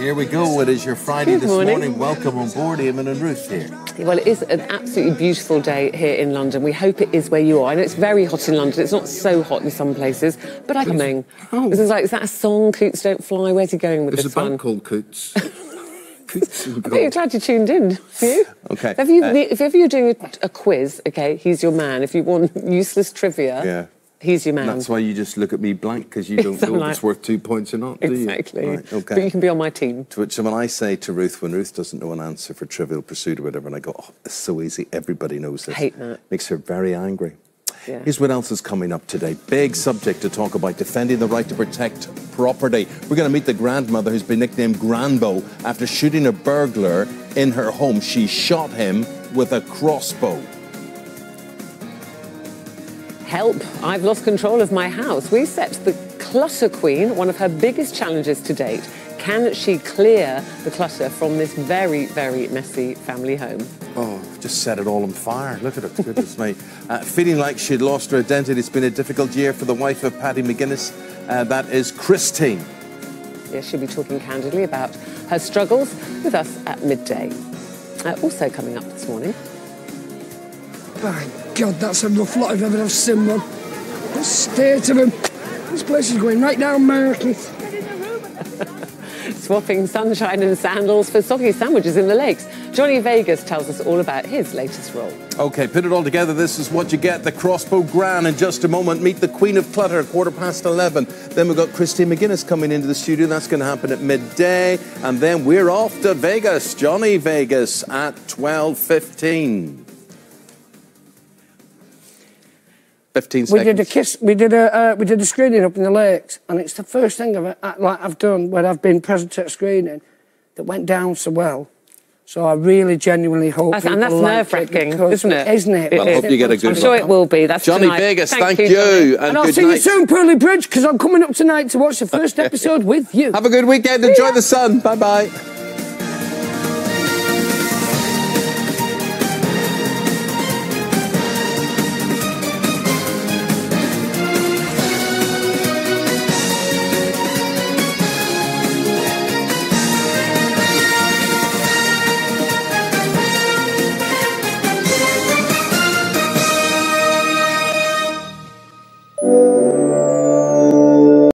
Here we go. It is your Friday Good this morning. morning. Welcome on board, Eamonn and Ruth here. Well, it is an absolutely beautiful day here in London. We hope it is where you are. I know it's very hot in London. It's not so hot in some places, but I'm coming. This is like, is that a song, Coots Don't Fly? Where's he going with There's this a band called Coots. Coots and I think you're glad you tuned in. You? Okay, If, you, uh, if ever you're doing a, a quiz, okay, he's your man. If you want useless trivia, Yeah. He's your man. That's why you just look at me blank because you don't know if it's worth two points or not, do you? Exactly. Right, But you can be on my team. To which when I say to Ruth, when Ruth doesn't know an answer for Trivial Pursuit or whatever, and I go, oh, it's so easy, everybody knows this. Hate that. Makes her very angry. Yeah. Here's what else is coming up today. Big subject to talk about defending the right to protect property. We're going to meet the grandmother who's been nicknamed Granbo after shooting a burglar in her home. She shot him with a crossbow. Help, I've lost control of my house. We set the clutter queen one of her biggest challenges to date. Can she clear the clutter from this very, very messy family home? Oh, just set it all on fire. Look at it. Goodness me. Uh, feeling like she'd lost her identity. It's been a difficult year for the wife of Paddy McGuinness. Uh, that is Christine. Yes, she'll be talking candidly about her struggles with us at midday. Uh, also coming up this morning, My God, that's a rough lot if ever I've seen one. The state of him. This place is going right down market. swapping sunshine and sandals for soggy sandwiches in the lakes. Johnny Vegas tells us all about his latest role. Okay, put it all together. This is what you get. The crossbow gran in just a moment. Meet the Queen of Clutter at quarter past 11. Then we've got Christine McGuinness coming into the studio. That's going to happen at midday. And then we're off to Vegas. Johnny Vegas at 12.15. 15 We seconds. did a kiss. We did a uh, we did a screening up in the lakes, and it's the first thing I've uh, like I've done when I've been present at a screening that went down so well. So I really genuinely hope. That's- and that's like it nerve-wracking, isn't it? Isn't it? It Well, I hope you get a good I'm one. sure it will be. That's Johnny tonight. Vegas, thank, you. you. And, And I'll see night. you soon, Pooley Bridge, because I'm coming up tonight to watch the first episode with you. Have a good weekend. Enjoy the sun. Bye bye.